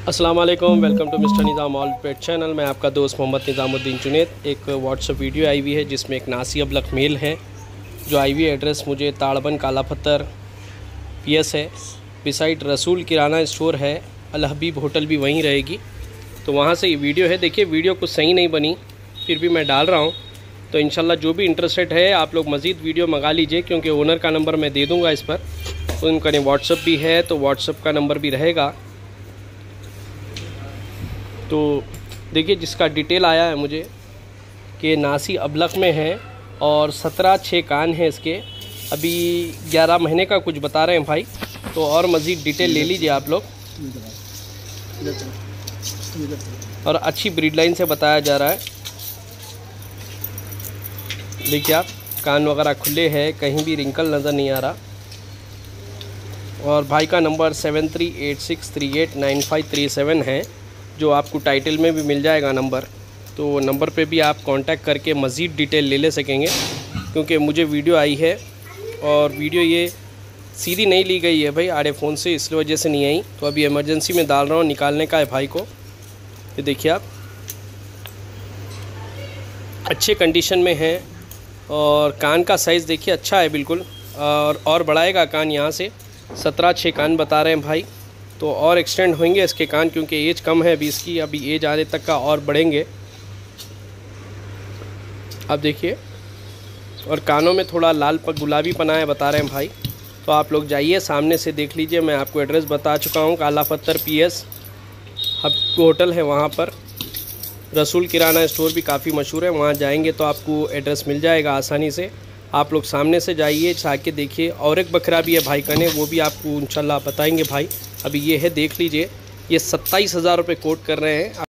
अस्सलाम वालेकुम welcome to mister Nizam all pet channel मैं आपका दोस्त मोहम्मद निज़ामुद्दीन जुनेद एक व्हाट्सअप वीडियो आई हुई है जिसमें एक नासी अबलक मेल है, जो आई हुई एड्रेस मुझे ताड़बन काला पत्थर पी एस है। बिसाइड रसूल किराना स्टोर है अल हबीब होटल भी वहीं रहेगी। तो वहाँ से ये वीडियो है। देखिए वीडियो कुछ सही नहीं बनी, फिर भी मैं डाल रहा हूँ। तो इन जो भी इंटरेस्टेड है, आप लोग मज़ीद वीडियो मंगा लीजिए, क्योंकि ओनर का नंबर मैं दे दूँगा इस पर। उनका व्हाट्सअप भी है तो व्हाट्सअप का नंबर भी रहेगा। तो देखिए, जिसका डिटेल आया है मुझे कि नासी अबलक में है और सत्रह छः कान हैं इसके। अभी ग्यारह महीने का कुछ बता रहे हैं भाई तो और मज़ीद डिटेल ले लीजिए आप लोग। और अच्छी ब्रीड लाइन से बताया जा रहा है। देखिए आप, कान वगैरह खुले हैं, कहीं भी रिंकल नज़र नहीं आ रहा। और भाई का number seven three eight six three eight nine five three seven है। जो आपको टाइटल में भी मिल जाएगा नंबर तो नंबर पे भी आप कांटेक्ट करके मज़ीद डिटेल ले ले सकेंगे, क्योंकि मुझे वीडियो आई है और वीडियो ये सीधी नहीं ली गई है भाई, आड़े फ़ोन से इस वजह से नहीं आई। तो अभी इमरजेंसी में डाल रहा हूँ निकालने का है भाई को। ये देखिए आप। अच्छे कंडीशन में है और कान का साइज़ देखिए अच्छा है बिल्कुल। और और बढ़ाएगा कान यहाँ से। सत्रह छः कान बता रहे हैं भाई। तो और एक्सटेंड होंगे इसके कान, क्योंकि एज कम है, अभी इसकी, अभी एज आने तक का और बढ़ेंगे। अब देखिए, और कानों में थोड़ा लाल पक गुलाबी पना है, बता रहे हैं भाई। तो आप लोग जाइए, सामने से देख लीजिए, मैं आपको एड्रेस बता चुका हूँ काला पत्थर पी एस हब होटल है वहाँ पर। रसूल किराना स्टोर भी काफ़ी मशहूर है, वहाँ जाएँगे तो आपको एड्रेस मिल जाएगा आसानी से। आप लोग सामने से जाइए, जाके देखिए। और एक बकरा भी है भाई कने वो भी आपको इंशाल्लाह बताएँगे भाई। अभी ये है, देख लीजिए। ये सत्ताईस हज़ार रुपये कोट कर रहे हैं।